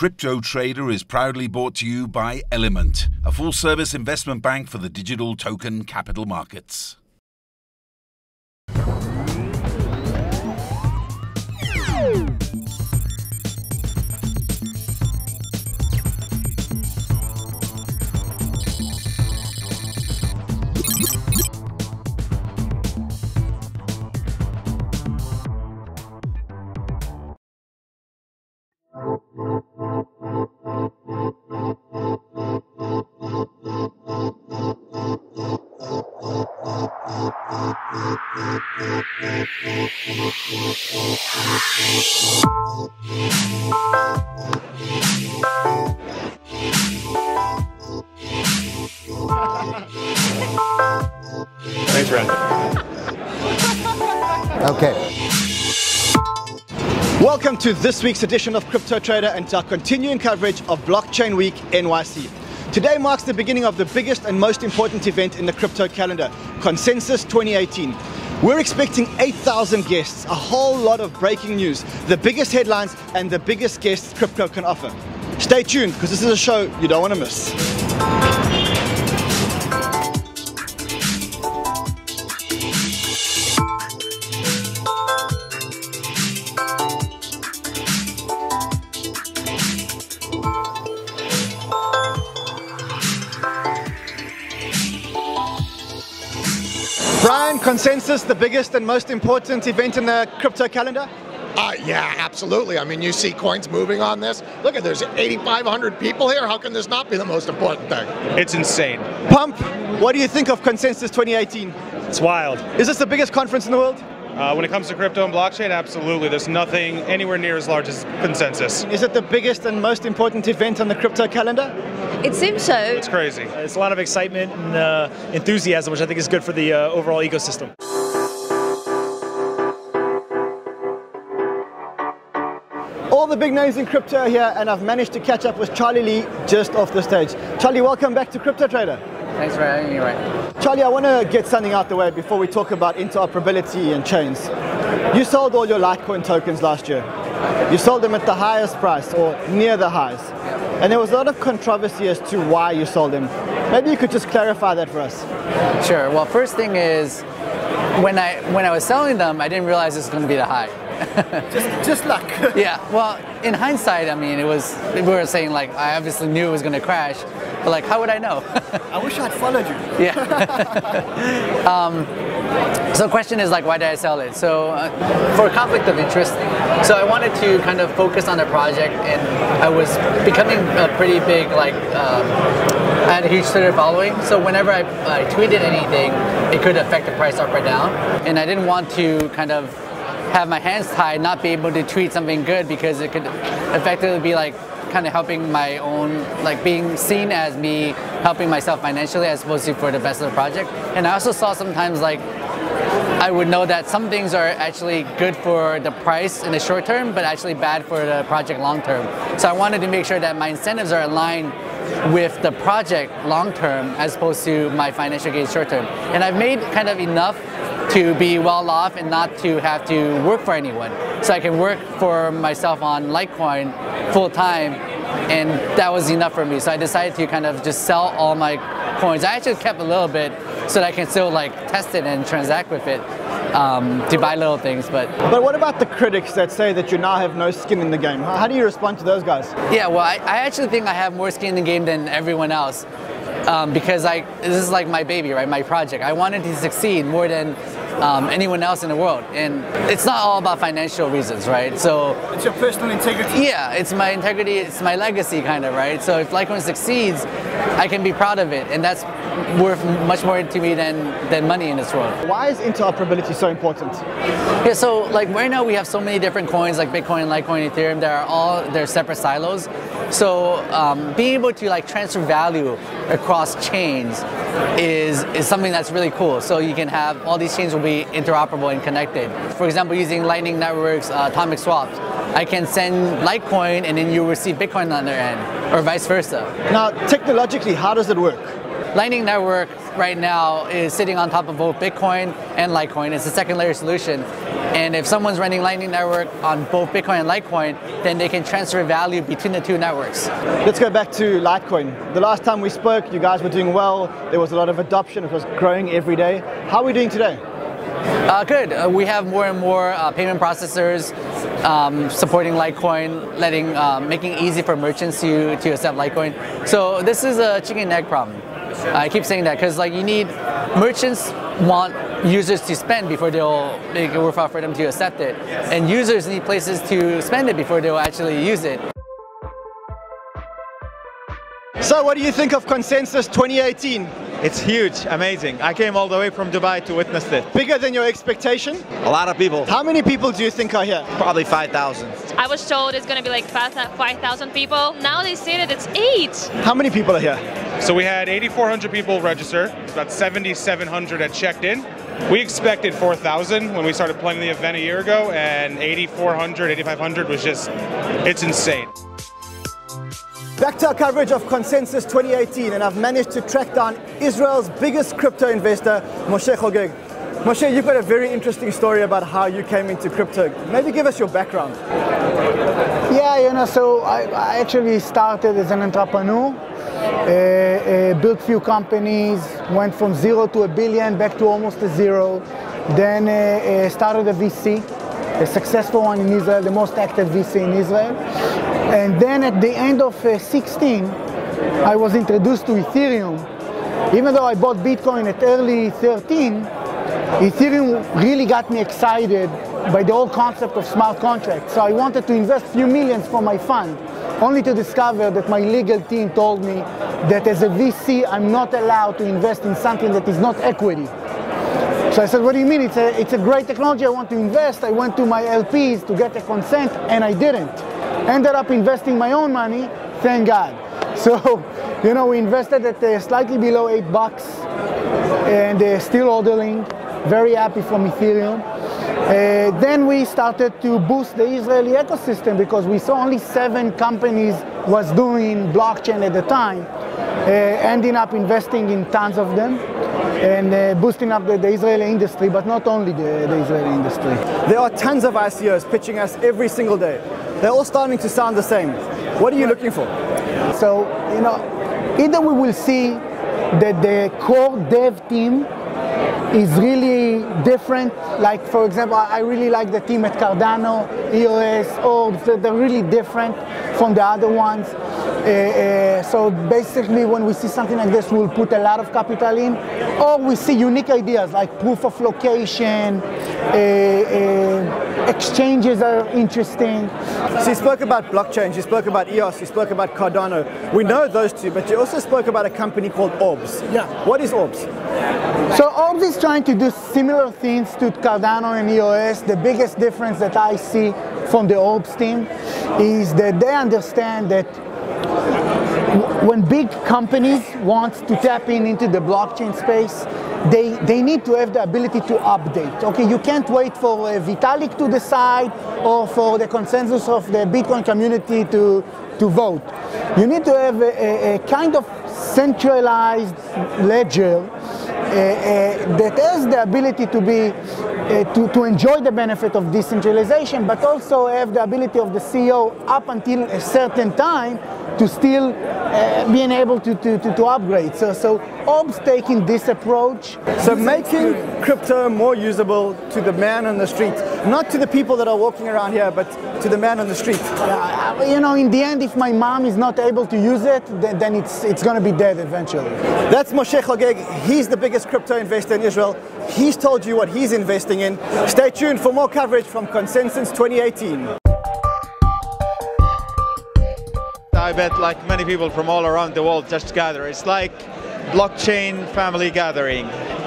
Crypto Trader is proudly brought to you by Element, a full service investment bank for the digital token capital markets. Thanks, Ran. Okay. Welcome to this week's edition of Crypto Trader and to our continuing coverage of Blockchain Week NYC. Today marks the beginning of the biggest and most important event in the crypto calendar, Consensus 2018. We're expecting 8,000 guests, a whole lot of breaking news, the biggest headlines and the biggest guests crypto can offer. Stay tuned because this is a show you don't want to miss. Consensus, the biggest and most important event in the crypto calendar? Uh, yeah, absolutely. I mean, you see coins moving on this. Look at there's 8,500 people here. How can this not be the most important thing? It's insane. Pump, what do you think of Consensus 2018? It's wild. Is this the biggest conference in the world? Uh, when it comes to crypto and blockchain, absolutely. There's nothing anywhere near as large as consensus. Is it the biggest and most important event on the crypto calendar? It seems so. It's crazy. It's a lot of excitement and uh, enthusiasm, which I think is good for the uh, overall ecosystem. All the big names in crypto are here, and I've managed to catch up with Charlie Lee just off the stage. Charlie, welcome back to Crypto Trader. Thanks for having me, right? Charlie, I want to get something out the way before we talk about interoperability and chains. You sold all your Litecoin tokens last year. You sold them at the highest price or near the highs. And there was a lot of controversy as to why you sold them. Maybe you could just clarify that for us. Sure. Well, first thing is, when I when I was selling them, I didn't realize this was going to be the high. Just, just luck. yeah. Well, in hindsight, I mean, it was we were saying like I obviously knew it was going to crash, but like how would I know? I wish I'd followed you. yeah. um, so the question is like, why did I sell it? So uh, for conflict of interest, so I wanted to kind of focus on the project, and I was becoming a pretty big like. Um, I had a huge Twitter following, so whenever I, I tweeted anything, it could affect the price up or down, and I didn't want to kind of have my hands tied, not be able to tweet something good because it could effectively be like kind of helping my own, like being seen as me helping myself financially as opposed to for the best of the project. And I also saw sometimes like I would know that some things are actually good for the price in the short term, but actually bad for the project long term. So I wanted to make sure that my incentives are aligned with the project long term as opposed to my financial gain short term. And I've made kind of enough to be well off and not to have to work for anyone. So I can work for myself on Litecoin full time and that was enough for me. So I decided to kind of just sell all my coins. I actually kept a little bit so that I can still like test it and transact with it um, to buy little things. But But what about the critics that say that you now have no skin in the game? How do you respond to those guys? yeah, well, I, I actually think I have more skin in the game than everyone else. Um, because I, this is like my baby, right? My project. I wanted to succeed more than um, anyone else in the world, and it's not all about financial reasons, right? So It's your personal integrity. yeah, it's my integrity, it's my legacy, kind of, right? So if Litecoin succeeds, I can be proud of it, and that's worth much more to me than than money in this world. Why is interoperability so important? Yeah, so like right now we have so many different coins like Bitcoin, Litecoin, Ethereum. They are all they're separate silos. So um, being able to like transfer value across chains is is something that's really cool. So you can have all these chains will be interoperable and connected. For example, using Lightning Network's uh, atomic swaps, I can send Litecoin and then you receive Bitcoin on their end, or vice versa. Now, technologically, how does it work? Lightning Network right now is sitting on top of both Bitcoin and Litecoin. It's a second layer solution. And if someone's running Lightning Network on both Bitcoin and Litecoin, then they can transfer value between the two networks. Let's go back to Litecoin. The last time we spoke, you guys were doing well. There was a lot of adoption. It was growing every day. How are we doing today? Uh, good. Uh, we have more and more uh, payment processors um, supporting Litecoin, letting uh, making it easy for merchants to, to accept Litecoin. So this is a chicken and egg problem. I keep saying that because like you need merchants want users to spend before they'll make it worthwhile for them to accept it, and users need places to spend it before they'll actually use it. So, what do you think of Consensus 2018? It's huge, amazing. I came all the way from Dubai to witness it. Bigger than your expectation? A lot of people. How many people do you think are here? Probably 5,000. I was told it's going to be like 5,000 people. Now they say that it's eight. How many people are here? So we had 8,400 people register, about 7,700 had checked in. We expected 4,000 when we started planning the event a year ago, and 8,400, 8,500 was just, it's insane. Back to our coverage of Consensus 2018, and I've managed to track down Israel's biggest crypto investor, Moshe Hogeg. Moshe, you've got a very interesting story about how you came into crypto. Maybe give us your background. Yeah, you know, so I, I actually started as an entrepreneur, uh, uh, built few companies, went from zero to a billion, back to almost a zero. Then uh, uh started a VC, a successful one in Israel, the most active VC in Israel. And then at the end of uh, 16, I was introduced to Ethereum. Even though I bought Bitcoin at early 13, Ethereum really got me excited by the whole concept of smart contracts. So I wanted to invest few millions for my fund, only to discover that my legal team told me that as a VC, I'm not allowed to invest in something that is not equity. So I said, what do you mean? It's a, it's a great technology, I want to invest. I went to my LPs to get a consent, and I didn't. Ended up investing my own money, thank God. So, you know, we invested at uh, slightly below eight bucks and uh, still ordering, very happy from Ethereum. Uh, then we started to boost the Israeli ecosystem because we saw only seven companies was doing blockchain at the time, uh, ending up investing in tons of them and uh, boosting up the, the, Israeli industry, but not only the, the Israeli industry. There are tons of ICOs pitching us every single day. They're all starting to sound the same. What are you looking for? So, you know, either we will see that the core dev team is really different. Like, for example, I really like the team at Cardano, EOS, Orbs, they're really different from the other ones. Uh, uh, so basically, when we see something like this, we'll put a lot of capital in, or we see unique ideas like proof of location, uh, exchanges are interesting. So you spoke about blockchain, you spoke about EOS, you spoke about Cardano. We know those two, but you also spoke about a company called Orbs. Yeah. What is Orbs? So Orbs is trying to do similar things to Cardano and EOS. The biggest difference that I see from the Orbs team is that they understand that when big companies want to tap in into the blockchain space, they, they need to have the ability to update. Okay, you can't wait for uh, Vitalik to decide or for the consensus of the Bitcoin community to, to vote. You need to have a, a, a kind of centralized ledger uh, uh, that has the ability to be uh, to, to enjoy the benefit of decentralization, but also have the ability of the CEO up until a certain time to still uh, being able to, to, to, to, upgrade. So, so Orbs taking this approach. So making crypto more usable to the man on the street, not to the people that are walking around here, but to the man on the street. Uh, you know, in the end, if my mom is not able to use it, then, then it's, it's going to be dead eventually. That's Moshe Hogeg. He's the biggest crypto investor in Israel. He's told you what he's investing in. Stay tuned for more coverage from Consensus 2018. I bet like many people from all around the world just gather. It's like blockchain family gathering.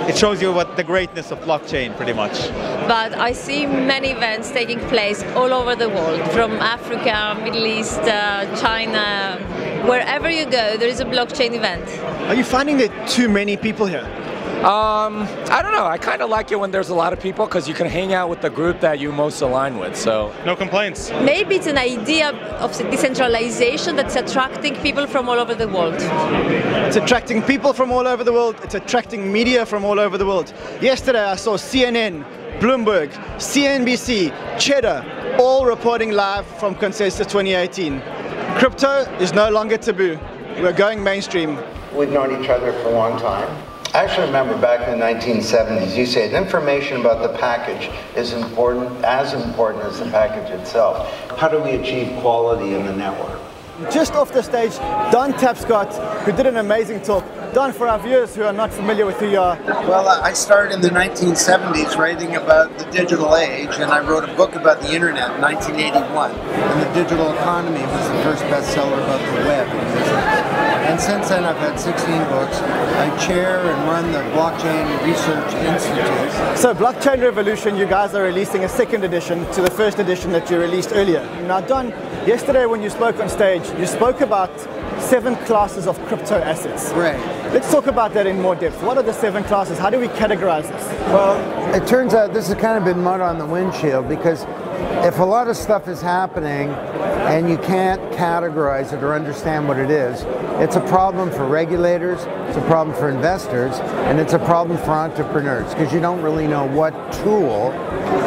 It shows you what the greatness of blockchain pretty much. But I see many events taking place all over the world, from Africa, Middle East, uh, China, wherever you go, there is a blockchain event. Are you finding there too many people here? Um, I don't know. I kind of like it when there's a lot of people because you can hang out with the group that you most align with. So no complaints. Maybe it's an idea of decentralization that's attracting people from all over the world. It's attracting people from all over the world. It's attracting media from all over the world. Yesterday, I saw CNN Bloomberg, CNBC, Cheddar, all reporting live from Consensus 2018. Crypto is no longer taboo. We're going mainstream. We've known each other for a long time. I actually remember back in the 1970s, you said information about the package is important, as important as the package itself. How do we achieve quality in the network? Just off the stage, Don Tapscott, who did an amazing talk. Don, for our viewers who are not familiar with who you are. Well, I started in the 1970s writing about the digital age, and I wrote a book about the internet in 1981. And the digital economy was the first bestseller about the web and business. And since then, I've had 16 books. I chair and run the Blockchain Research Institute. So, Blockchain Revolution, you guys are releasing a second edition to the first edition that you released earlier. Now, Don, yesterday when you spoke on stage, you spoke about seven classes of crypto assets. Right. Let's talk about that in more depth. What are the seven classes? How do we categorize this? Well, it turns out this has kind of been mud on the windshield because if a lot of stuff is happening and you can't categorize it or understand what it is, it's a problem for regulators, it's a problem for investors, and it's a problem for entrepreneurs because you don't really know what tool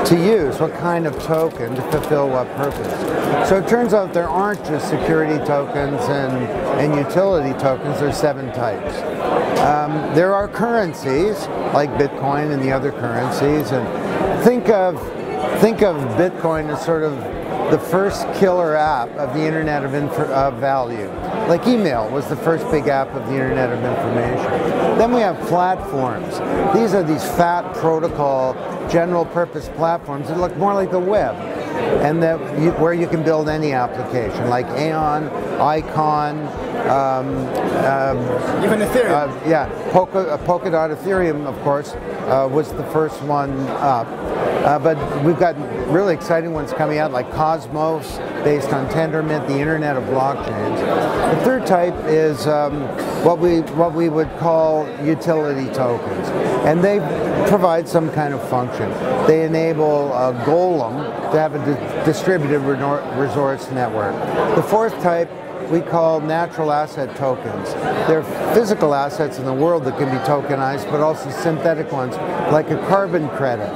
to use, what kind of token to fulfill what purpose. So it turns out there aren't just security tokens and, and utility tokens, there's seven types. Um, there are currencies like Bitcoin and the other currencies, and think of think of Bitcoin as sort of the first killer app of the Internet of, of, Value. Like email was the first big app of the Internet of Information. Then we have platforms. These are these fat protocol general purpose platforms that look more like the web and that you, where you can build any application like Aion, Icon, um, um, even Ethereum. Uh, yeah, Polka, uh, Polkadot Ethereum, of course, uh, was the first one up. Uh, but we've got really exciting ones coming out like Cosmos, based on Tendermint, the Internet of Blockchains. The third type is um, what we what we would call utility tokens, and they provide some kind of function. They enable a Golem to have a di distributed resource network. The fourth type we call natural asset tokens. They're physical assets in the world that can be tokenized, but also synthetic ones, like a carbon credit.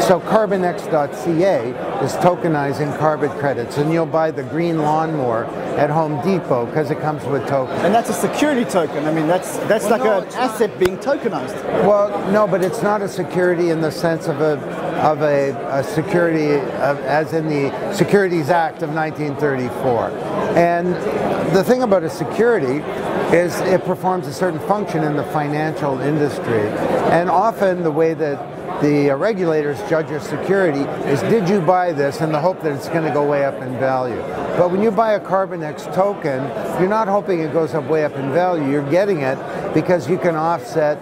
So CarbonX.ca is tokenizing carbon credits, and you'll buy the green lawnmower at Home Depot because it comes with tokens. And that's a security token. I mean, that's that's well, like no, an asset being tokenized. Well, no, but it's not a security in the sense of a of a, a security, of, as in the Securities Act of 1934. And the thing about a security is it performs a certain function in the financial industry. And often the way that the regulators judge your security is did you buy this in the hope that it's going to go way up in value. But when you buy a CarbonX token, you're not hoping it goes up way up in value. You're getting it because you can offset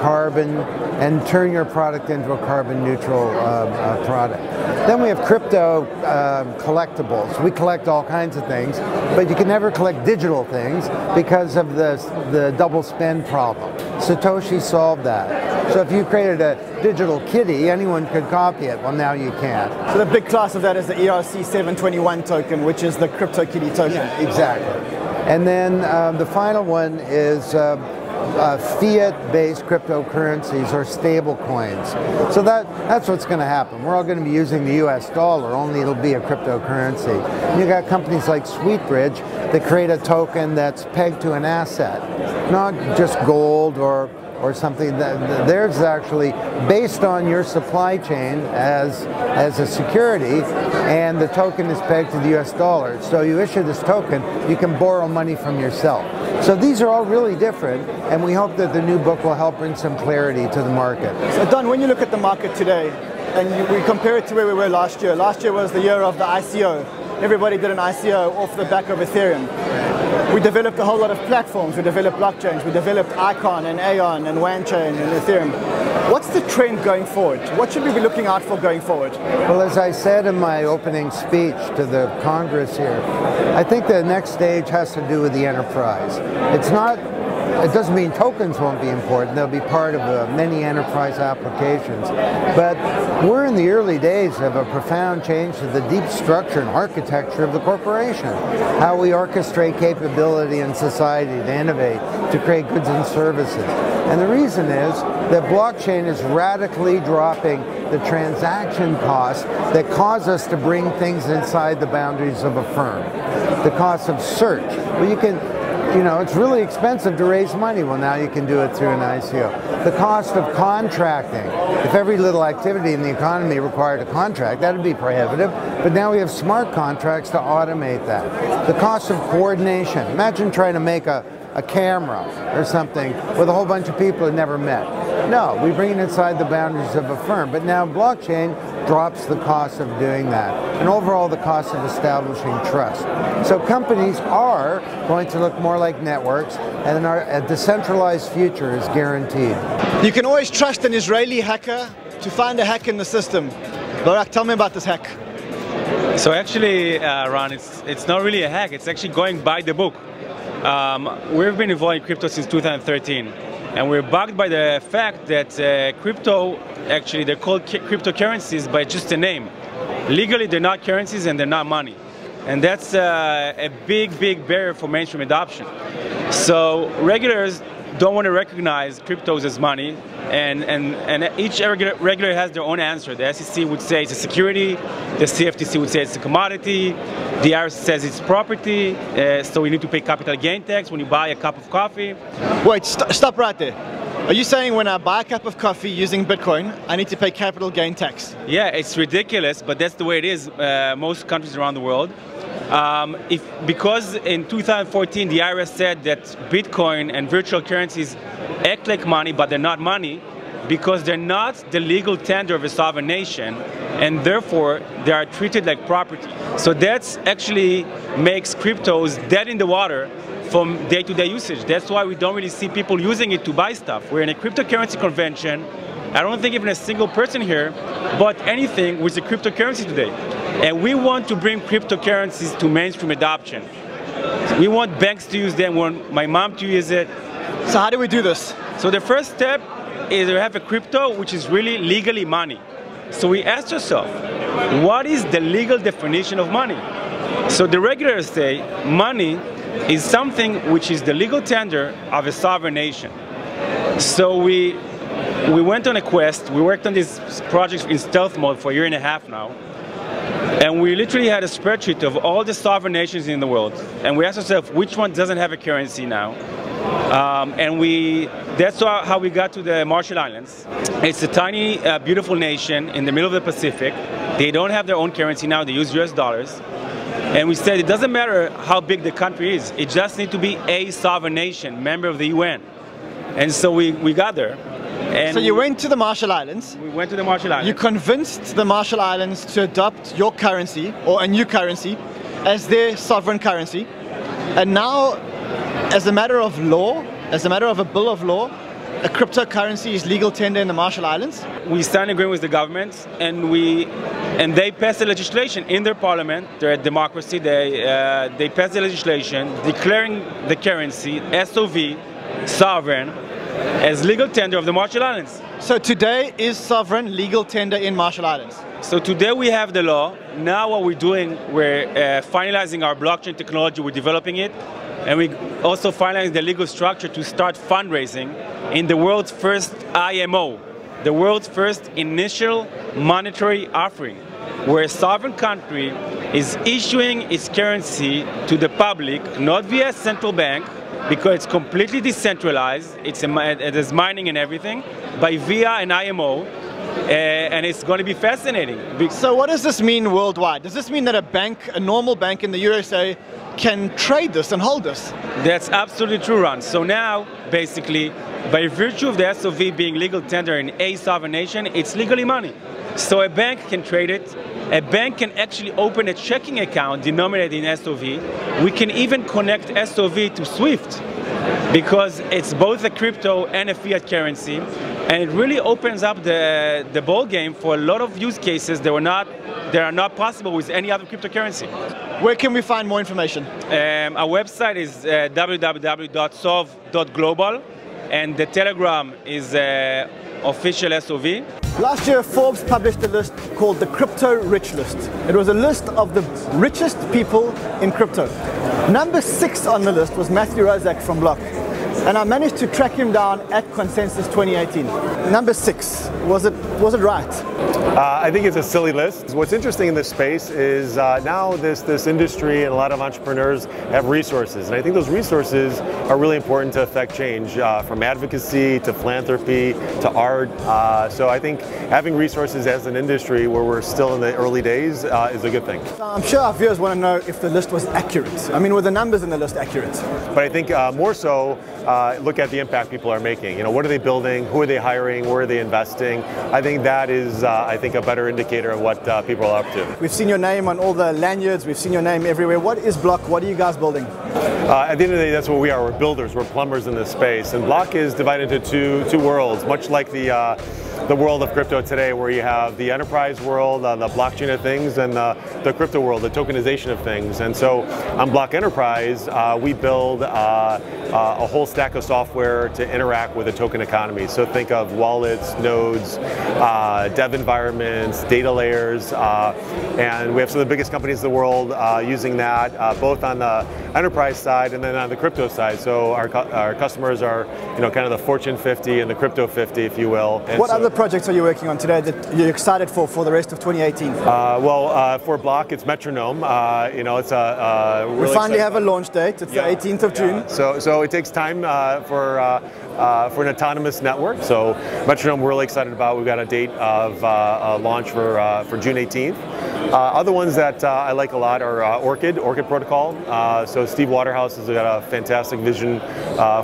carbon and turn your product into a carbon neutral uh, uh, product. Then we have crypto uh, collectibles. We collect all kinds of things, but you can never collect digital things because of the, the double spend problem. Satoshi solved that. So if you created a digital kitty, anyone could copy it. Well, now you can't. So the big class of that is the ERC 721 token, which is the CryptoKitty token. Yeah, exactly. And then um, the final one is uh, uh, fiat-based cryptocurrencies or stable coins. So that, that's what's going to happen. We're all going to be using the US dollar, only it'll be a cryptocurrency. And you got companies like Sweetbridge that create a token that's pegged to an asset, not just gold or or something that theirs actually based on your supply chain as as a security and the token is pegged to the US dollar. So you issue this token you can borrow money from yourself. So these are all really different and we hope that the new book will help bring some clarity to the market. So Don when you look at the market today and you, we compare it to where we were last year last year was the year of the ICO everybody did an ICO off the back of Ethereum we developed a whole lot of platforms. We developed blockchains. We developed Icon and Aion and WanChain and Ethereum. What's the trend going forward? What should we be looking out for going forward? Well, as I said in my opening speech to the Congress here, I think the next stage has to do with the enterprise. It's not it doesn't mean tokens won't be important. They'll be part of uh, many enterprise applications. But we're in the early days of a profound change to the deep structure and architecture of the corporation. How we orchestrate capability in society to innovate, to create goods and services. And the reason is that blockchain is radically dropping the transaction costs that cause us to bring things inside the boundaries of a firm. The cost of search. Well, you can you know, it's really expensive to raise money. Well, now you can do it through an ICO. The cost of contracting. If every little activity in the economy required a contract, that would be prohibitive. But now we have smart contracts to automate that. The cost of coordination. Imagine trying to make a, a camera or something with a whole bunch of people who never met. No, we bring it inside the boundaries of a firm. But now blockchain drops the cost of doing that and overall the cost of establishing trust. So companies are going to look more like networks and our, a decentralized future is guaranteed. You can always trust an Israeli hacker to find a hack in the system. Barak, tell me about this hack. So actually, uh, Ran, it's, it's not really a hack. It's actually going by the book. Um, we've been involved in crypto since 2013. And we're bugged by the fact that uh, crypto, actually, they're called cryptocurrencies by just a name. Legally, they're not currencies and they're not money. And that's uh, a big, big barrier for mainstream adoption. So regulators don't want to recognize cryptos as money, and, and, and each regulator has their own answer. The SEC would say it's a security, the CFTC would say it's a commodity, the IRS says it's property, uh, so you need to pay capital gain tax when you buy a cup of coffee. Wait, st stop right there. Are you saying when I buy a cup of coffee using Bitcoin, I need to pay capital gain tax? Yeah, it's ridiculous, but that's the way it is uh, most countries around the world. Um, if, because in 2014 the IRS said that Bitcoin and virtual currencies act like money, but they're not money, because they're not the legal tender of a sovereign nation, and therefore they are treated like property. So that actually makes cryptos dead in the water from day-to-day -day usage. That's why we don't really see people using it to buy stuff. We're in a cryptocurrency convention. I don't think even a single person here bought anything with a cryptocurrency today. And we want to bring cryptocurrencies to mainstream adoption. We want banks to use them, we want my mom to use it. So how do we do this? So the first step is to have a crypto which is really legally money. So we asked ourselves, what is the legal definition of money? So the regulators say money is something which is the legal tender of a sovereign nation. So we we went on a quest, we worked on this project in stealth mode for a year and a half now, and we literally had a spreadsheet of all the sovereign nations in the world. And we asked ourselves, which one doesn't have a currency now? Um, and we, that's how we got to the Marshall Islands. It's a tiny, uh, beautiful nation in the middle of the Pacific. They don't have their own currency now, they use US dollars. And we said it doesn't matter how big the country is, it just needs to be a sovereign nation, member of the UN. And so we, we got there. And so you went to the Marshall Islands. We went to the Marshall Islands. You convinced the Marshall Islands to adopt your currency or a new currency as their sovereign currency. And now, as a matter of law, as a matter of a bill of law, a cryptocurrency is legal tender in the Marshall Islands? We signed an agreement with the government, and we and they passed the legislation in their parliament. They're a democracy. They uh, they passed the legislation declaring the currency SOV sovereign as legal tender of the Marshall Islands. So today is sovereign legal tender in Marshall Islands? So today we have the law. Now what we're doing, we're uh, finalizing our blockchain technology, we're developing it, and we also finalizing the legal structure to start fundraising in the world's first IMO, the world's first initial monetary offering, where a sovereign country is issuing its currency to the public, not via central bank, because it's completely decentralized. It's a, there's mining and everything, by via and IMO, uh, and it's going to be fascinating. So what does this mean worldwide? Does this mean that a bank, a normal bank in the USA, can trade this and hold this? That's absolutely true, Ran. So now, basically, by virtue of the SOV being legal tender in a sovereign nation, it's legally money. So a bank can trade it. A bank can actually open a checking account denominated in SOV. We can even connect SOV to SWIFT because it's both a crypto and a fiat currency. And it really opens up the, the ball game for a lot of use cases that were not that are not possible with any other cryptocurrency. Where can we find more information? Um, our website is uh, www.sov.global and the Telegram is uh, official SOV. Last year, Forbes published a list called the Crypto Rich List. It was a list of the richest people in crypto. Number six on the list was Matthew Roszak from Bloq. And I managed to track him down at Consensus 2018. Number six. Was it was it right? Uh, I think it's a silly list. What's interesting in this space is uh, now this this industry and a lot of entrepreneurs have resources, and I think those resources are really important to affect change, uh, from advocacy to philanthropy to art. Uh, so I think having resources as an industry where we're still in the early days uh, is a good thing. I'm sure our viewers want to know if the list was accurate. I mean, were the numbers in the list accurate? But I think uh, more so, look at the impact people are making. You know, what are they building? Who are they hiring? Where are they investing? I think that is, I think, a better indicator of what people are up to. We've seen your name on all the lanyards. We've seen your name everywhere. What is Bloq? What are you guys building? Uh, at the end of the day, that's what we are. We're builders. We're plumbers in this space. And Bloq is divided into two two worlds, much like the uh, the world of crypto today, where you have the enterprise world, uh, the blockchain of things, and the, the crypto world, the tokenization of things. And so on Bloq Enterprise, uh, we build uh, uh, a whole stack of software to interact with the token economy. So think of wallets, nodes, uh, dev environments, data layers, uh, and we have some of the biggest companies in the world using that, both on the enterprise side and then on the crypto side. So our, our customers are, you know, kind of the Fortune 50 and the crypto 50, if you will. And what so, other projects are you working on today that you're excited for for the rest of 2018? Uh, well, uh, for Bloq, it's Metronome. Uh, you know, it's a. Uh, really we finally have a launch date. It's yeah. the 18th of June. So, so it takes time uh, for uh, for an autonomous network. So Metronome, we're really excited about. We've got a date of launch for for June 18th. Other ones that I like a lot are Orchid, Orchid Protocol. so Steve Waterhouse has got a fantastic vision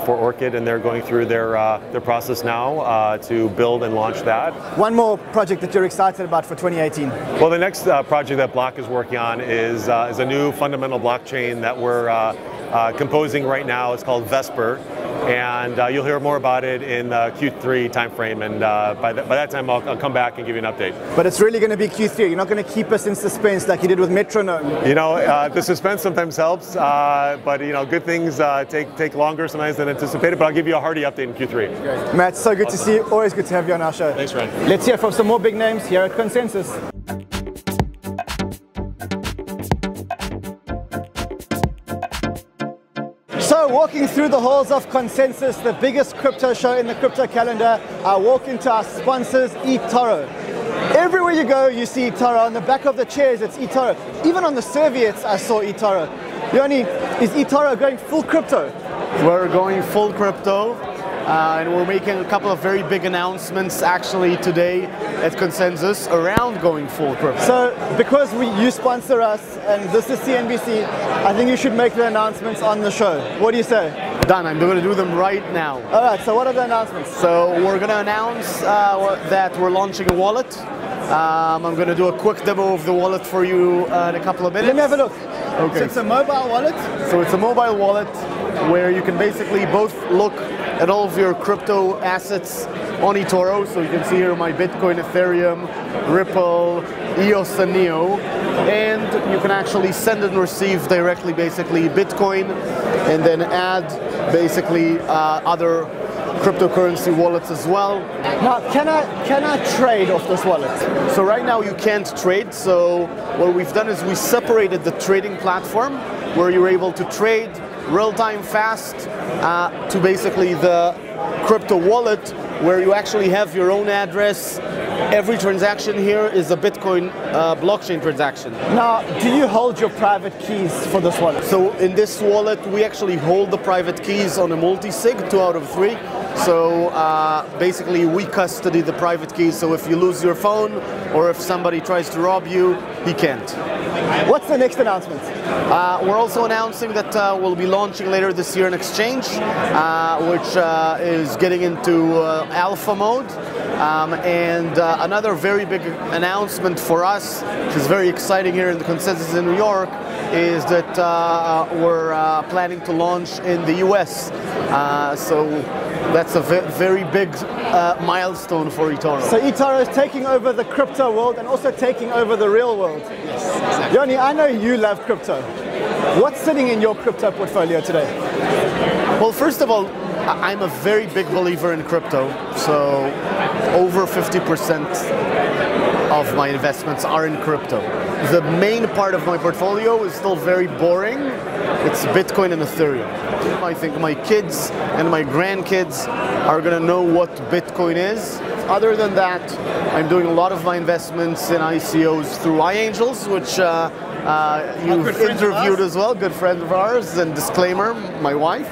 for Orchid, and they're going through their their process now to build and launch that. One more project that you're excited about for 2018? Well, the next uh, project that Bloq is working on is, uh, is a new fundamental blockchain that we're uh, uh composing right now. It's called Vesper. And uh, you'll hear more about it in the Q3 timeframe. And uh, by, by that time, I'll, I'll, come back and give you an update. But it's really going to be Q3. You're not going to keep us in suspense like you did with Metronome. You know, the suspense sometimes helps. but, you know, good things take, take longer sometimes than anticipated. But I'll give you a hearty update in Q3. Great. Matt, so good awesome. to see you. Always good to have you on our show. Thanks, Ryan. Let's hear from some more big names here at Consensus. Walking through the halls of Consensus, the biggest crypto show in the crypto calendar, I walk into our sponsors, eToro. Everywhere you go, you see eToro. On the back of the chairs, it's eToro. Even on the serviettes, I saw eToro. Yoni, is eToro going full crypto? We're going full crypto. Uh, and we're making a couple of very big announcements actually today at Consensus around going full crypto. So because we, you sponsor us and this is CNBC, I think you should make the announcements on the show. What do you say? Done. I'm going to do them right now. All right. So what are the announcements? So we're going to announce uh, that we're launching a wallet. Um, I'm going to do a quick demo of the wallet for you uh, in a couple of minutes. Let me have a look. Okay. So it's a mobile wallet? So it's a mobile wallet where you can basically both look at all of your crypto assets on eToro. So you can see here my Bitcoin, Ethereum, Ripple, EOS and NEO. And you can actually send and receive directly basically Bitcoin and then add basically uh, other cryptocurrency wallets as well. Now, can I can I trade off this wallet? So right now you can't trade. So what we've done is we separated the trading platform where you're able to trade real time fast uh, to basically the crypto wallet where you actually have your own address. Every transaction here is a Bitcoin uh, blockchain transaction. Now, do you hold your private keys for this wallet? So in this wallet, we actually hold the private keys on a multi-sig, two out of three. So uh, basically, we custody the private keys. So if you lose your phone or if somebody tries to rob you, he can't. What's the next announcement? Uh, we're also announcing that uh, we'll be launching later this year an exchange, uh, which uh, is getting into uh, alpha mode. Um, and another very big announcement for us, which is very exciting here in the consensus in New York, is that we're planning to launch in the US. so that's a very big uh, milestone for eToro. So eToro is taking over the crypto world and also taking over the real world. Yes, exactly. Yoni, I know you love crypto. What's sitting in your crypto portfolio today? Well, first of all, I'm a very big believer in crypto. So over 50% of my investments are in crypto. The main part of my portfolio is still very boring it's Bitcoin and Ethereum. I think my kids and my grandkids are going to know what Bitcoin is. Other than that, I'm doing a lot of my investments in ICOs through iAngels, which uh, uh, you've interviewed as well, good friend of ours, and disclaimer, my wife.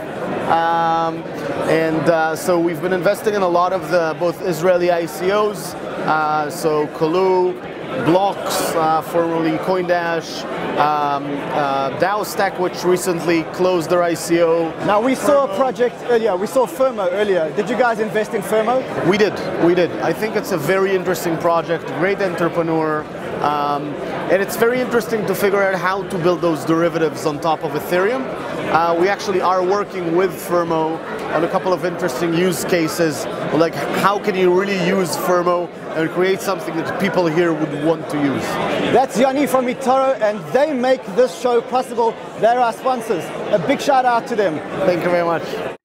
Um, and uh, so we've been investing in a lot of the both Israeli ICOs, uh, so Kalu, Blox, uh, formerly CoinDash, um, uh, DAO Stack, which recently closed their ICO. Now we saw a project earlier. We saw Firmo earlier. Did you guys invest in Firmo? We did. We did. I think it's a very interesting project. Great entrepreneur. Um, and it's very interesting to figure out how to build those derivatives on top of Ethereum. Uh, we actually are working with Firmo on a couple of interesting use cases, like how can you really use Firmo and create something that people here would want to use. That's Yanni from eToro, and they make this show possible. They're our sponsors. A big shout out to them. Thank you very much.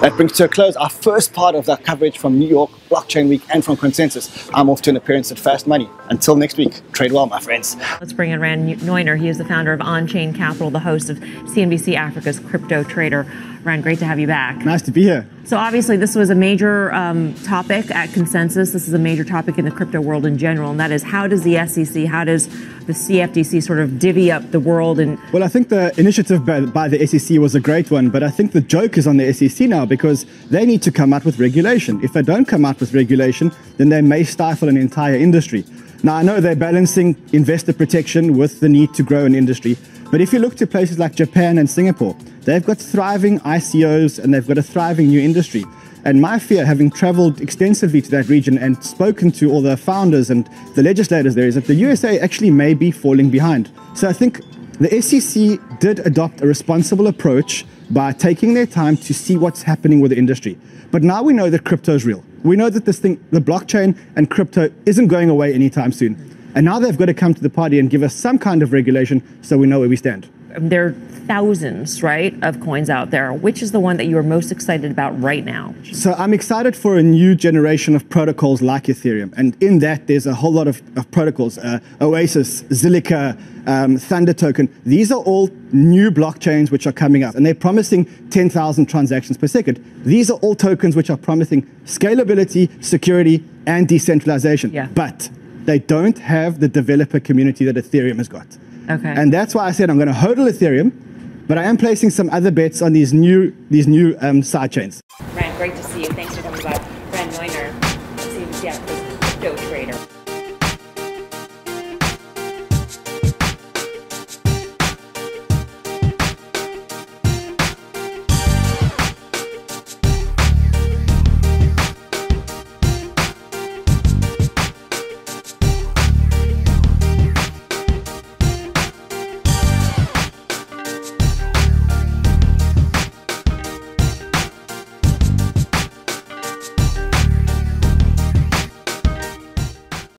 That brings to a close our first part of that coverage from New York Blockchain Week and from Consensus. I'm off to an appearance at Fast Money. Until next week, trade well, my friends. Let's bring in Ran Neu-Ner. He is the founder of On Chain Capital, the host of CNBC Africa's Crypto Trader. Ran, great to have you back. Nice to be here. So, obviously, this was a major um, topic at Consensus. This is a major topic in the crypto world in general, and that is how does the SEC, how does the CFTC sort of divvy up the world? And well, I think the initiative by, by the SEC was a great one, but I think the joke is on the SEC now because they need to come out with regulation. If they don't come out with regulation, then they may stifle an entire industry. Now, I know they're balancing investor protection with the need to grow an industry, but if you look to places like Japan and Singapore, they've got thriving ICOs and they've got a thriving new industry. And my fear, having traveled extensively to that region and spoken to all the founders and the legislators there, is that the USA actually may be falling behind. So I think the SEC did adopt a responsible approach by taking their time to see what's happening with the industry. But now we know that crypto is real. We know that this thing, the blockchain and crypto, isn't going away anytime soon. And now they've got to come to the party and give us some kind of regulation so we know where we stand. There are thousands, right, of coins out there. Which is the one that you are most excited about right now? So I'm excited for a new generation of protocols like Ethereum. And in that, there's a whole lot of, of protocols uh, Oasis, Zilliqa, um, Thunder Token. These are all new blockchains which are coming up. And they're promising 10,000 transactions per second. These are all tokens which are promising scalability, security, and decentralization. Yeah. But they don't have the developer community that Ethereum has got. Okay. And that's why I said I'm going to hodl Ethereum, but I am placing some other bets on these new these new um, side chains. Ran, great